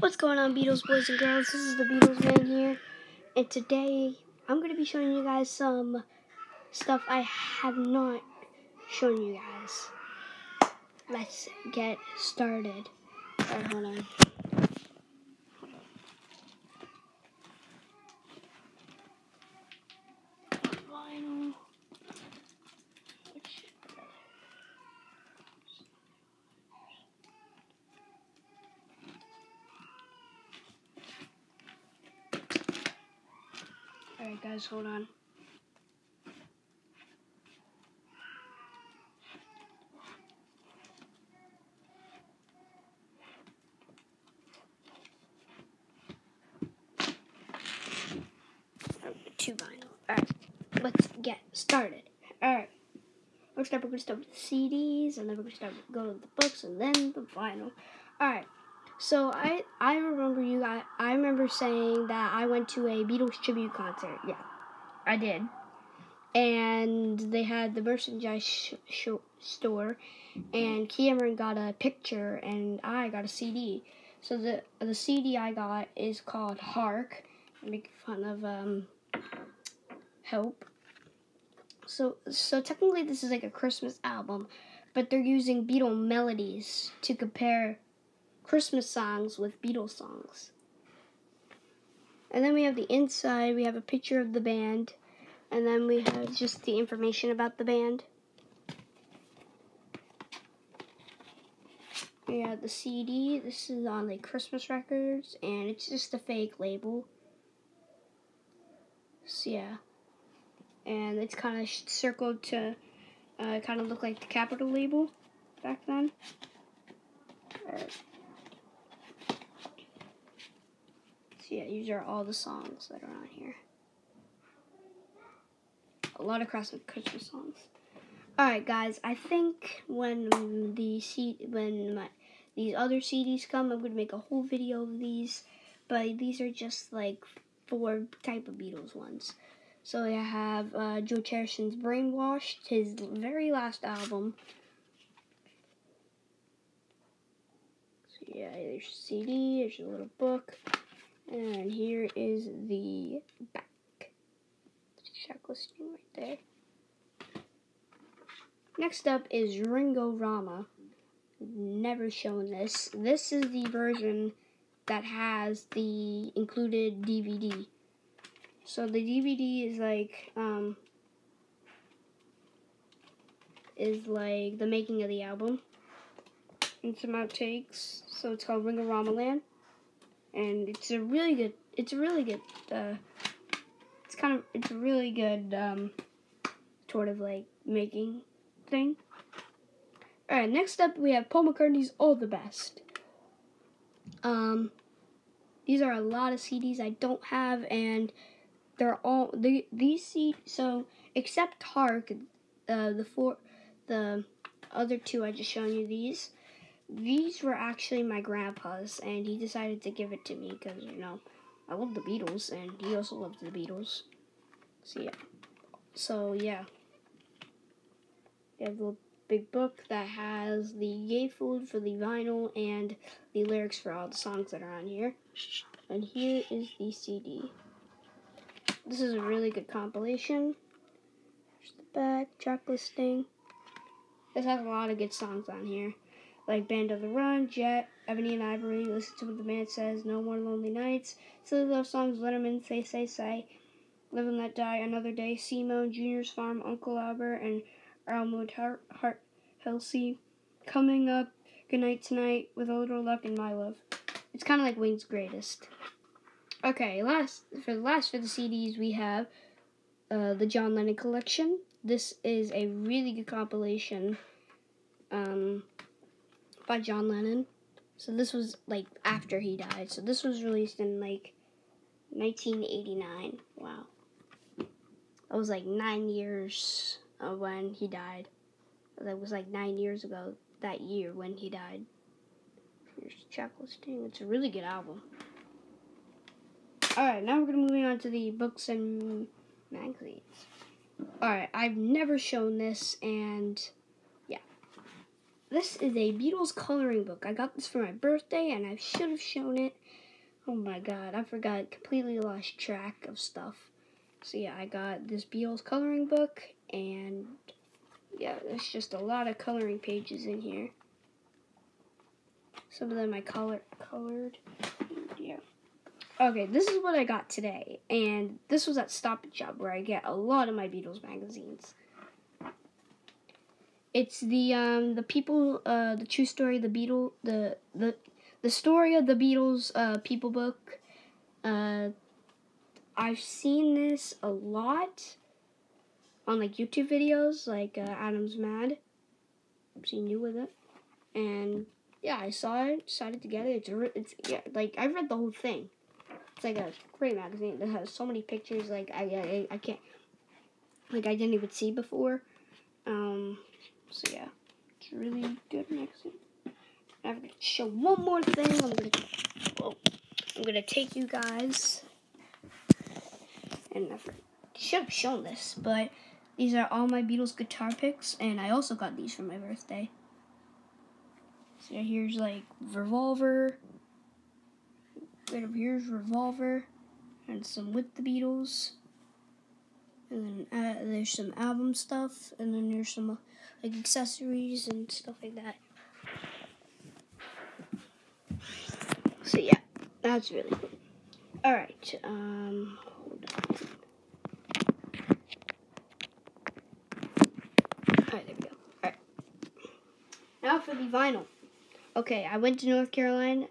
What's going on, Beatles boys and girls? This is the Beatles man here, and today I'm going to be showing you guys some stuff I have not shown you guys. Let's get started. Hold on. Vinyl. Which- Guys, hold on. Two vinyl. Alright, let's get started. Alright. First up, we're going to start with the CDs, and then we're going to start with, go to the books, and then the vinyl. Alright. So I I remember you guys. I remember saying that I went to a Beatles tribute concert. Yeah, I did. And they had the merchandise sh- sh- store, and Cameron got a picture, and I got a CD. So the the CD I got is called Hark. I make fun of um, Help. So so technically this is like a Christmas album, but they're using Beatle melodies to compare Christmas songs with Beatles songs. And then we have the inside, we have a picture of the band, and then we have just the information about the band. We have the CD, this is on the Christmas records, and it's just a fake label. So yeah. And it's kind of circled to uh, kind of look like the Capitol label back then. Alright. So yeah, these are all the songs that are on here. A lot of Christmas Christmas songs. All right, guys. I think when the C when my these other CDs come, I'm gonna make a whole video of these. But these are just like four type of Beatles ones. So I have uh, George Harrison's "Brainwashed," his very last album. So yeah, there's a CD. There's a little book. And here is the back. Check listing right there. Next up is Ringo Rama. Never shown this. This is the version that has the included DVD. So the DVD is like um is like the making of the album. And some outtakes. So it's called Ringo Rama Land and it's a really good it's a really good uh it's kind of it's a really good um sort of like making thing. All right next up we have paul mccartney's all the best. Um these are a lot of cds i don't have and they're all they, these c so except hark uh the four the other two i just shown you these these were actually my grandpa's, and he decided to give it to me because, you know, I love the Beatles, and he also loves the Beatles. So, yeah. So, yeah. They have a little big book that has the yay food for the vinyl and the lyrics for all the songs that are on here. And here is the CD. This is a really good compilation. There's the back, track listing. This has a lot of good songs on here like Band on the Run, Jet, Ebony and Ivory, Listen to what the man says, No More Lonely Nights, Silly Love Songs, Let 'Em In, Say Say Say, Live and Let Die, Another Day, C Moon, Junior's Farm, Uncle Albert, and Almond Heart, Heart Halsey, Coming Up, Good Night Tonight, With a Little Luck, and My Love. It's kind of like Wings Greatest. Okay, last for the last for the CDs we have uh, the John Lennon collection. This is a really good compilation. By John Lennon. So this was like after he died. So this was released in like 1989. Wow. That was like nine years when he died. That was like nine years ago that year when he died. Here's the Sting. It's a really good album. Alright, now we're going to move on to the books and magazines. Alright, I've never shown this and this is a Beatles coloring book. I got this for my birthday, and I should have shown it. Oh my god, I forgot. Completely lost track of stuff. So yeah, I got this Beatles coloring book, and yeah, there's just a lot of coloring pages in here. Some of them I color colored. Yeah. Okay, this is what I got today, and this was at Stop and Shop where I get a lot of my Beatles magazines. It's the um the people uh the true story the Beatles the the the story of the Beatles uh people book. Uh, I've seen this a lot on like YouTube videos, like uh, Adam's Mad. I've seen you with it, and yeah, I saw it, get it. It's a, it's yeah, like I've read the whole thing. It's like a great magazine that has so many pictures. Like I I, I can't like I didn't even see before. Um, really good magazine. I'm gonna show one more thing. I'm gonna I'm gonna take you guys and I should have shown this, but these are all my Beatles guitar picks, and I also got these for my birthday. So here's like Revolver. Right over here's Revolver, and some with the Beatles. And then uh, there's some album stuff, and then there's some uh, like accessories and stuff like that. So yeah, that's really cool. All right, um, hold on. There we go. Alright. Now for the vinyl. Okay, I went to North Carolina